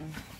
Mm-hmm.